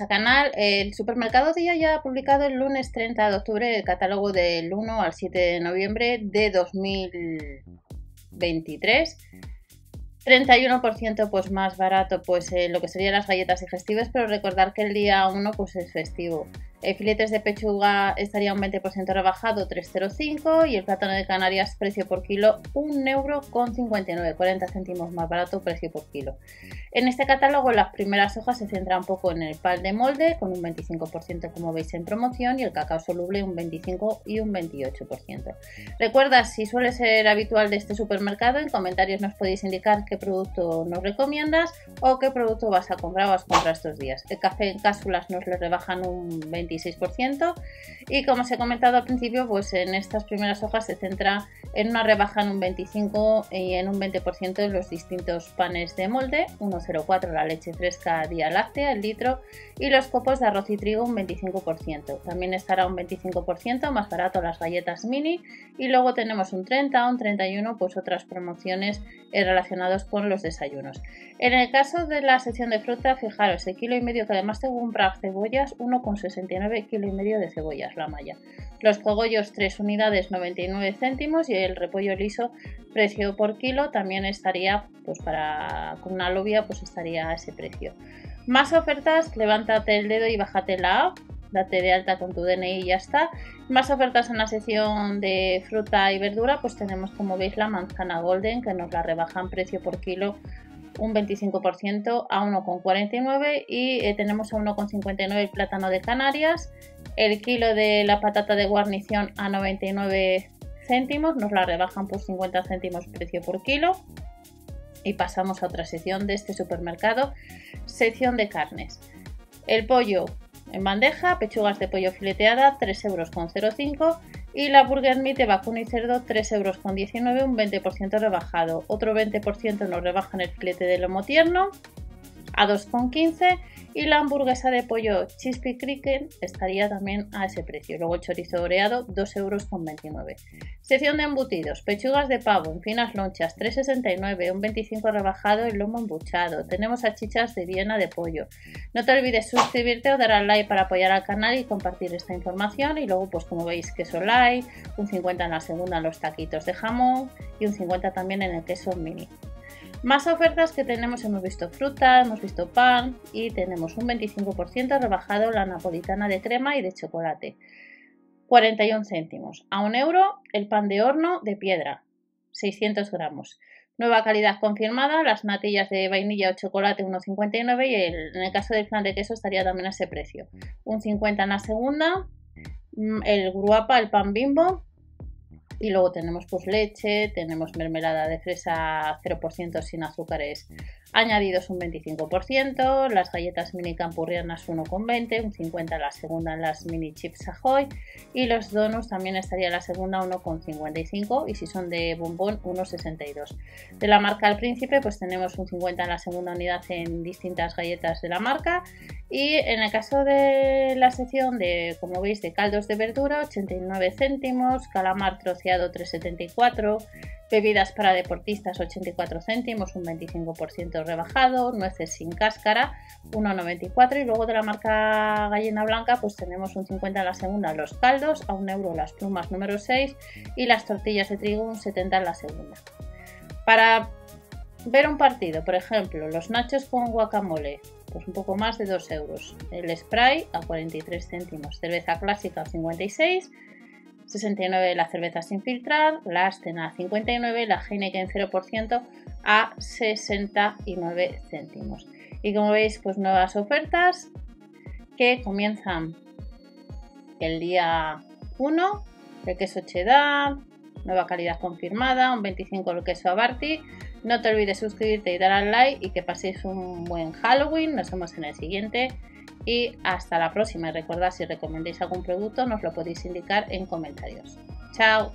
a canal, el supermercado Día ya ha publicado el lunes 30 de octubre el catálogo del 1 al 7 de noviembre de 2023. 31% pues más barato pues lo que serían las galletas digestivas, pero recordar que el día 1 pues es festivo. Filetes de pechuga estaría un 20% rebajado, 3,05 y el plátano de Canarias precio por kilo 1,59 euro, 40 céntimos más barato precio por kilo. En este catálogo las primeras hojas se centran un poco en el pan de molde con un 25% como veis en promoción y el cacao soluble un 25 y un 28%. Recuerda, si suele ser habitual de este supermercado, en comentarios nos podéis indicar qué producto nos recomiendas o qué producto vas a comprar o vas a comprar estos días. El café en cápsulas nos le rebajan un 25 y como os he comentado al principio, pues en estas primeras hojas se centra en una rebaja en un 25 y en un 20% en los distintos panes de molde, 1,04 la leche fresca día láctea, el litro, y los copos de arroz y trigo un 25%. También estará un 25% más barato las galletas mini y luego tenemos un 30, un 31, pues otras promociones eh, relacionadas con los desayunos. En el caso de la sección de fruta, fijaros, el kilo y medio que además tengo comprar cebollas, 1,69 kilo y medio de cebollas la malla. Los cogollos 3 unidades 99 céntimos y el repollo liso precio por kilo también estaría pues para con una lobia pues estaría a ese precio. Más ofertas, levántate el dedo y bájate la app, date de alta con tu DNI y ya está. Más ofertas en la sección de fruta y verdura, pues tenemos como veis la manzana golden que nos la rebajan precio por kilo un 25% a 1,49 y eh, tenemos a 1,59 el plátano de Canarias, el kilo de la patata de guarnición a 99 céntimos, nos la rebajan por 50 céntimos precio por kilo. Y pasamos a otra sección de este supermercado, sección de carnes. El pollo en bandeja, pechugas de pollo fileteada, 3,05 euros y la Burger Meat de vacuno y cerdo, 3,19 euros, un 20% rebajado. Otro 20% nos rebajan el filete de lomo tierno a 2,15 y la hamburguesa de pollo Chispy Cricket estaría también a ese precio. Luego el chorizo oreado, 2,29 euros. Sección de embutidos, pechugas de pavo en finas lonchas, 3,69, un 25 rebajado el lomo embuchado. Tenemos salchichas de Viena de pollo. No te olvides suscribirte o dar al like para apoyar al canal y compartir esta información. Y luego, pues como veis, queso light, un 50 en la segunda en los taquitos de jamón y un 50 también en el queso mini. Más ofertas que tenemos, hemos visto fruta, hemos visto pan y tenemos un 25% rebajado la napolitana de crema y de chocolate. 41 céntimos. A un euro el pan de horno de piedra, 600 gramos. Nueva calidad confirmada, las natillas de vainilla o chocolate 1,59 y en el caso del flan de queso estaría también a ese precio. Un 50 en la segunda, mm, el gruapa, el pan bimbo, y luego tenemos pues leche, tenemos mermelada de fresa 0% sin azúcares añadidos un 25%, las galletas mini campurrianas 1,20, un 50 la segunda en las mini chips Ahoy y los donuts también estaría la segunda 1,55 y si son de bombón 1,62. De la marca El Príncipe pues tenemos un 50 en la segunda unidad en distintas galletas de la marca y en el caso de la sección de, como veis, de caldos de verdura, 89 céntimos, calamar troceado 3,74, bebidas para deportistas 84 céntimos, un 25% rebajado, nueces sin cáscara 1,94 y luego de la marca gallina blanca pues tenemos un 50 en la segunda los caldos, a un euro las plumas número 6 y las tortillas de trigo un 70 en la segunda. Para ver un partido, por ejemplo, los nachos con guacamole, pues un poco más de 2 euros. El spray a 43 céntimos. Cerveza clásica a 56. 69 la cerveza sin filtrar. La Asten a 59. La Heineken 0% a 69 céntimos. Y como veis, pues nuevas ofertas que comienzan el día 1. El queso cheddar, nueva calidad confirmada, un 25 el queso Abarty no te olvides suscribirte y dar al like y que paséis un buen Halloween. Nos vemos en el siguiente y hasta la próxima. Y recordad, si recomendéis algún producto, nos lo podéis indicar en comentarios. ¡Chao!